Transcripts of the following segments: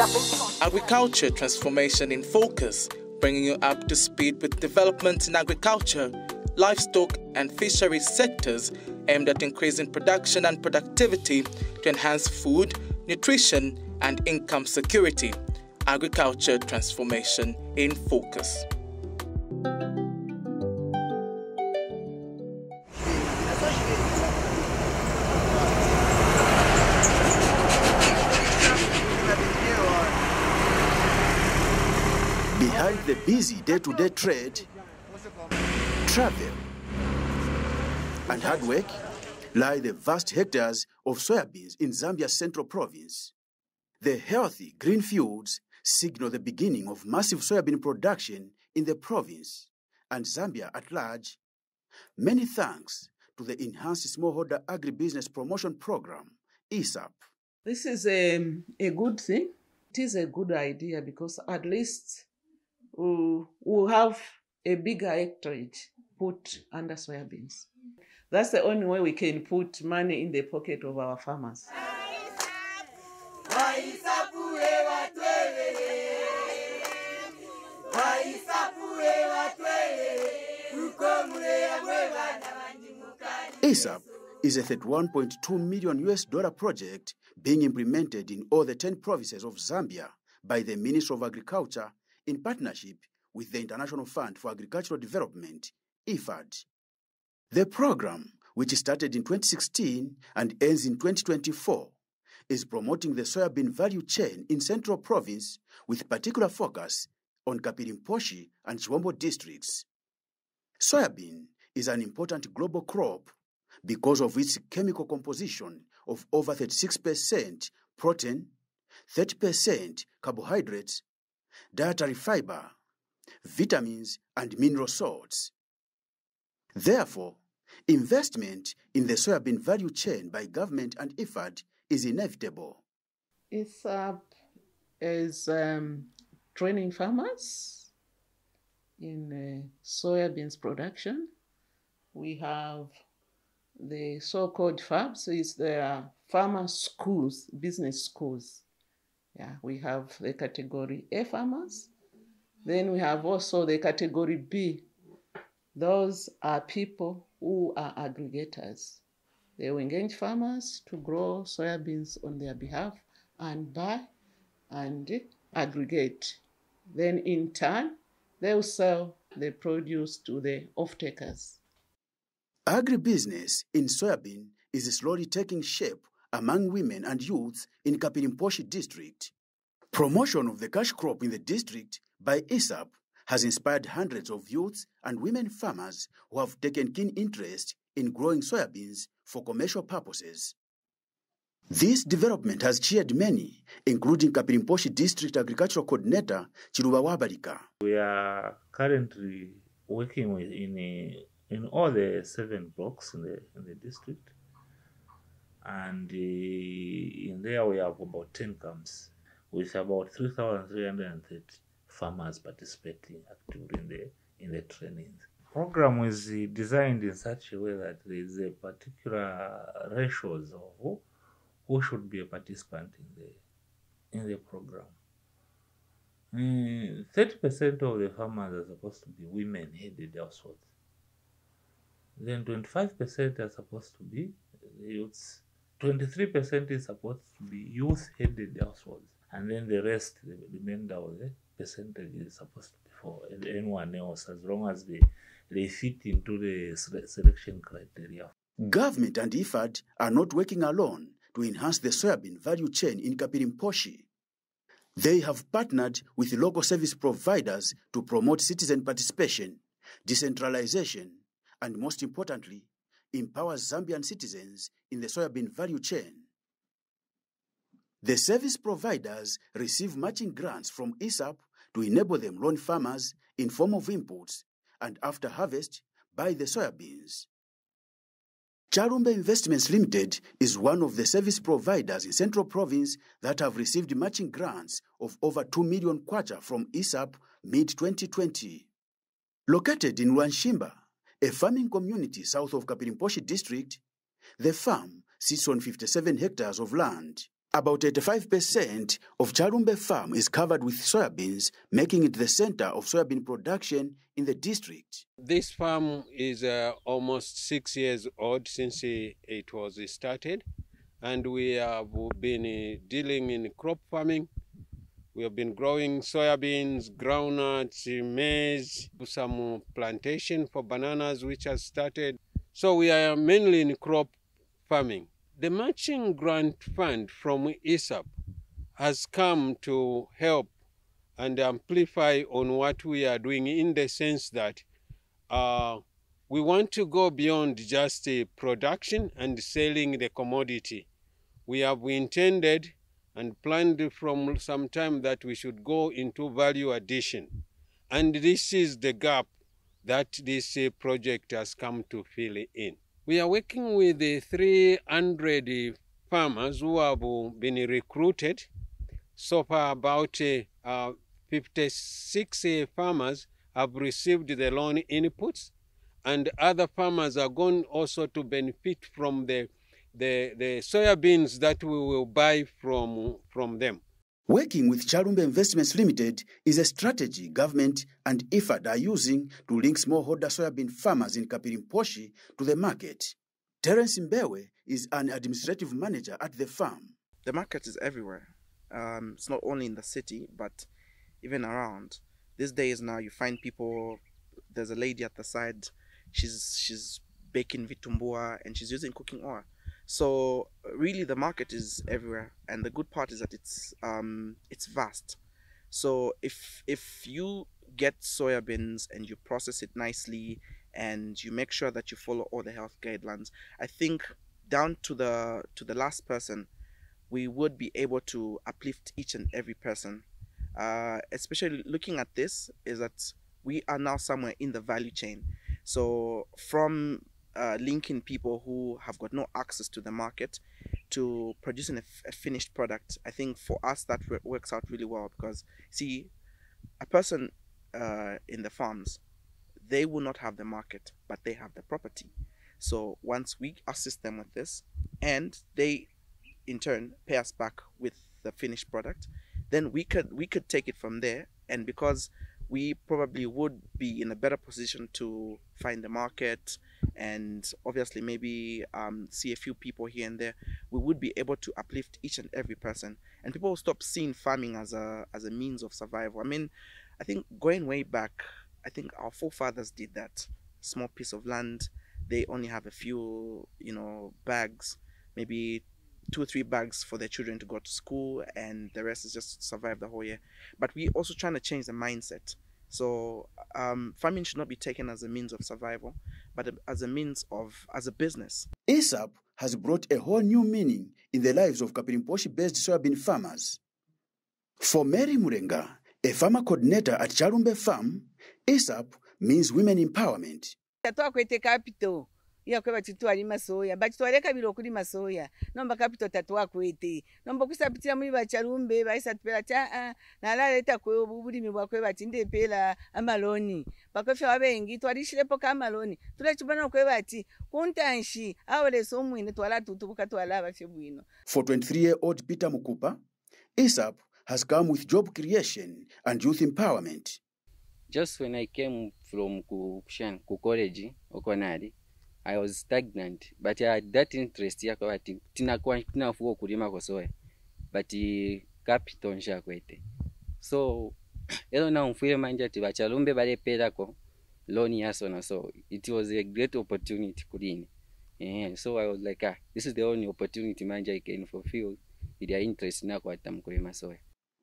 Agriculture transformation in focus, bringing you up to speed with developments in agriculture, livestock, and fisheries sectors aimed at increasing production and productivity to enhance food, nutrition, and income security. Agriculture transformation in focus. Busy day-to-day trade, travel, and hard work lie the vast hectares of soybeans in Zambia's central province. The healthy green fields signal the beginning of massive soybean production in the province and Zambia at large. Many thanks to the Enhanced Smallholder Agribusiness Promotion Program, E-SAPP. This is a, a good thing. It is a good idea because at least we'll have a bigger acreage put under soybeans. That's the only way we can put money in the pocket of our farmers. E-SAPP is a 31.2 million US dollar project being implemented in all the 10 provinces of Zambia by the Ministry of Agriculture in partnership with the International Fund for Agricultural Development, IFAD. The program, which started in 2016 and ends in 2024, is promoting the soybean value chain in Central Province with particular focus on Kapirimposhi and Chibombo districts. Soybean is an important global crop because of its chemical composition of over 36% protein, 30% carbohydrates, dietary fiber, vitamins, and mineral salts. Therefore, investment in the soybean value chain by government and IFAD is inevitable. E-SAPP is um, training farmers in uh, soybeans production. We have the so-called FABs, is the farmer schools, business schools. Yeah, we have the category A farmers. Then we have also the category B. Those are people who are aggregators. They will engage farmers to grow soybeans on their behalf and buy and aggregate. Then in turn, they will sell the produce to the off-takers. Agribusiness in soybean is slowly taking shape among women and youths in Kapirimposhi district. Promotion of the cash crop in the district by E-SAPP has inspired hundreds of youths and women farmers who have taken keen interest in growing soybeans for commercial purposes. This development has cheered many, including Kapirimposhi District Agricultural Coordinator Chiluba Wabalika. We are currently working with in in all the seven blocks in the in the district, and uh, in there we have about ten camps with about three thousand three hundred and thirty farmers participating actively in the in the trainings. Program uh, designed in such a way that there is a particular ratios of who, who should be a participant in the in the program. Thirty percent of the farmers are supposed to be women-headed households. Then twenty-five percent are supposed to be the youths. Twenty-three percent is supposed to be youth-headed households, and then the rest, the remainder of the percentage, is supposed to be for anyone else, as long as they they fit into the selection criteria. Government and IFAD are not working alone to enhance the soybean value chain in Kapirimposhi. They have partnered with local service providers to promote citizen participation, decentralization, and most importantly, empower Zambian citizens in the soybean value chain. The service providers receive matching grants from E-SAPP to enable them loan farmers in form of inputs and after harvest buy the soybeans. Chalumbe Investments Limited is one of the service providers in Central Province that have received matching grants of over 2 million kwacha from E-SAPP mid 2020. Located in Wanshimba, a farming community south of Kapirimposhi district, the farm sits on 57 hectares of land. About 85% of Chalumbe farm is covered with soybeans, making it the center of soybean production in the district. This farm is uh, almost six years old since it was started, and we have been uh, dealing in crop farming. We have been growing soybeans, groundnuts, maize, some plantation for bananas, which has started. So we are mainly in crop farming. The matching grant fund from E-SAPP has come to help and amplify on what we are doing in the sense that uh, we want to go beyond just uh, production and selling the commodity. We have intended and planned from some time that we should go into value addition. And this is the gap that this uh, project has come to fill in. We are working with the 300 farmers who have been recruited. So far, about uh, 56 farmers have received the loan inputs, and other farmers are going also to benefit from the, the, the soybeans that we will buy from, from them. Working with Chalumbe Investments Limited is a strategy government and IFAD are using to link smallholder soybean farmers in Kapirimposhi to the market. Terence Mbewe is an administrative manager at the farm. The market is everywhere. Um, it's not only in the city, but even around. These days now, you find people. There's a lady at the side. She's she's baking vitumbua and she's using cooking oil. So really, the market is everywhere, and the good part is that it's um, it's vast. So if if you get soya beans and you process it nicely and you make sure that you follow all the health guidelines, I think down to the to the last person, we would be able to uplift each and every person. Uh, especially looking at this is that we are now somewhere in the value chain. So from uh, linking people who have got no access to the market to producing a, a finished product. I think for us that works out really well because see, a person uh, in the farms, they will not have the market, but they have the property. So once we assist them with this, and they in turn pay us back with the finished product, then we could we could take it from there. And because we probably would be in a better position to find the market and obviously maybe um, see a few people here and there we would be able to uplift each and every person. And people will stop seeing farming as a as a means of survival. I mean i think going way back i think our forefathers did that. Small piece of land they only have a few you know bags maybe two or three bags for their children to go to school and the rest is just survive the whole year. But we also trying to change the mindset. So um, farming should not be taken as a means of survival but as a means of as a business E-SAPP has brought a whole new meaning in the lives of Kapirimposhi based soybean farmers. For Mary Murenga, a farmer coordinator at Chalumbe Farm, E-SAPP means women empowerment. Twakwete capital masoya bachitwalima soya. Bachitwaleka biro kulima soya. Nomba capital tatwakwete nomba kusapitira muri bachalumbe baisatupela cha ah, nalaleta kwe bulimi bwakwe bati ndepela amaloni. Bakwefe wabengi twalishilepo ka amaloni. Tulechibona kwe bati kuntanshi awolesa omwine twala tutubuka twala abafe bwino. For 23 year old Peter Mukupa, ISAP has come with job creation and youth empowerment. just when I came from ku, kushan, ku college Okonari, I was stagnant but I had that interest yako bati tinakuwa tinafuka kulima kwa soya but capital nshakwete so ero na mfuye manje ati bachalumbe balepelako loan yasona so it was a great opportunity kulini. Eh so I was like ah this is the only opportunity manje I can fulfill ili interest nako ata mkulima soya.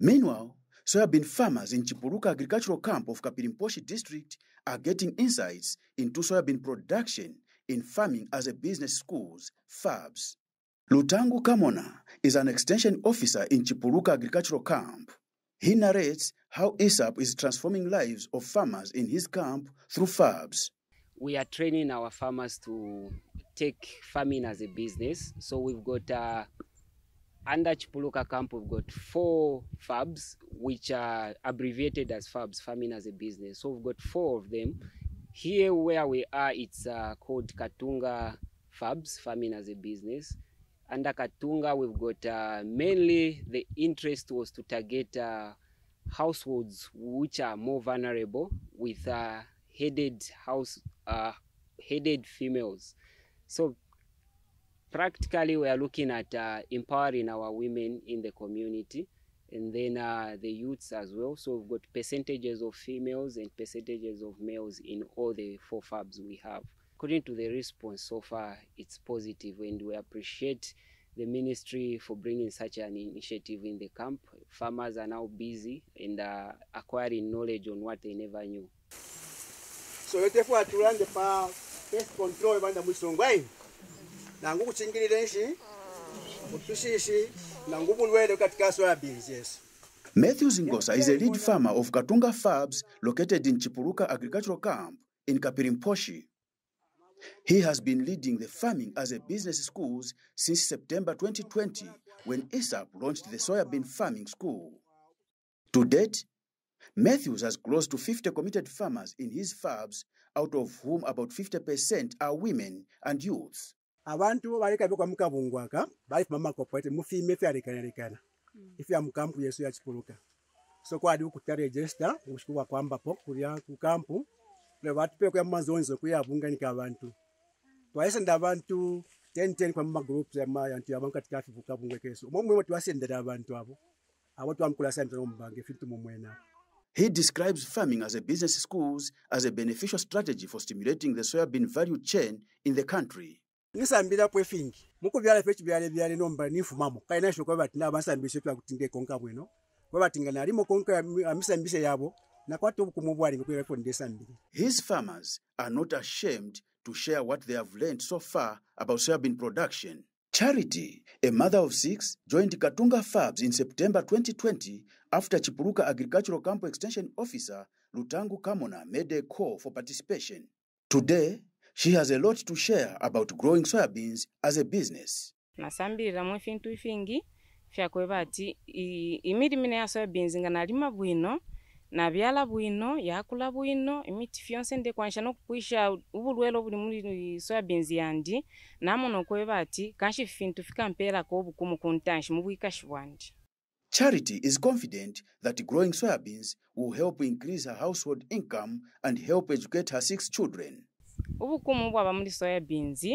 Meanwhile, soybean farmers in Chipuruka Agricultural Camp of Kapirimposhi District are getting insights into soybean production in farming as a business schools, FABs. Lutangu Kamona is an extension officer in Chipuruka Agricultural Camp. He narrates how E-SAPP is transforming lives of farmers in his camp through FABs. we are training our farmers to take farming as a business. So we've got uh, under Chipuluka camp, we've got four FABs, which are abbreviated as FABs, farming as a business. So we've got four of them. Here where we are, it's uh, called Katunga FABs, farming as a business. under Katunga, we've got uh, mainly the interest was to target uh, households which are more vulnerable with uh, headed house uh, headed females. So practically, we are looking at uh, empowering our women in the community and then uh, the youths as well. So we've got percentages of females and percentages of males in all the four FABs we have. According to the response so far, it's positive, and we appreciate the ministry for bringing such an initiative in the camp. Farmers are now busy and uh, acquiring knowledge on what they never knew. so yotefu atulange pa pest control banda mwisongwai nangu kuchingirira nshi utushishi nangu bulwele katika soyabins yes Matthews Ngosa is a lead farmer of Katunga Fabs located in Chipuruka Agricultural Camp in Kapirimposhi. He has been leading the farming as a business schools since September 2020 when E-SAPP launched the soybean farming school. To date, Matthews has close to 50 committed farmers in his fabs, out of whom about 50% are women and youths. Abantu baleka byo kwa mukabungwaka bali pa makopoete mufime fya lekanalekana ife hmm. ya mukampu yesu ya chipuluka so kwadi ukuta register ukushikuwa kwamba po kulya ku kampu. Le batu pe kwa mazonzo kuyabunganika abantu. Twayesenda abantu 10 10 kwa ma groups ya ma yantu yabantu katika afifu kabungwe keso momwe mwe twasendera abantu abo abo twamkula sente no mbange fitu mumwena He describes farming as a business schools as a beneficial strategy for stimulating the soybean value chain in the country. Nisambira pwe fingi mukubyala fye byale byale nomba nifumamo kaina shoko bati nabasambishe twa kutinga konka bweno kwa batinga nalimo konka amisambise yabo na kumubwali ngkwira ko ndesambire His farmers are not ashamed to share what they have learned so far about soybean production. Charity, a mother of six, joined Katunga Fabs in September 2020 after Chipuruka Agricultural Campo Extension Officer Lutangu Kamona made a call for participation. Today, she has a lot to share about growing soybeans as a business. nasambiriramwe fintu ifingi fyakweva ati imilimine ya soybeans nga nalima bwino nabyala bwino yakula bwino imiti fyonse ndekwanisha nokukwisha ubulwele obuli muri soybeans yandi namona okweva ati kanshi fintu fikamperako obukumu kuntanshi mubwikashi bwandi Charity is confident that growing soybeans will help increase her household income and help educate her six children obukumu bwaba muli soya beans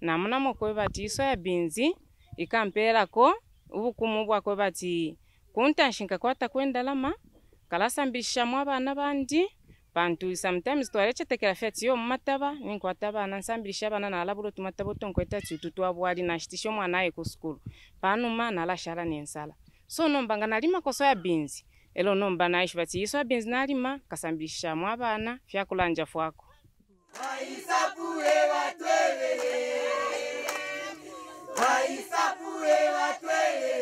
namunamo kwebati soya beans ikamperako obukumu bwakwe bati kuntanshinka kwata kwendalama kalasambishamu abana bandi bantu sometimes twarechetekera feti yo mumataba ninkwata abana nsambirisha abana nalabura otumataba otonkweta tiutu twabwari nashitisha omwana aye ku sukulu panuma nalashara nensala. So nombanga nalima koso ya binzi elo nomba naishi bati iso ya binzi nalima kasambirishamu abana fyakulanja fwako. vaisapure vatwevere vaisapure vatwevere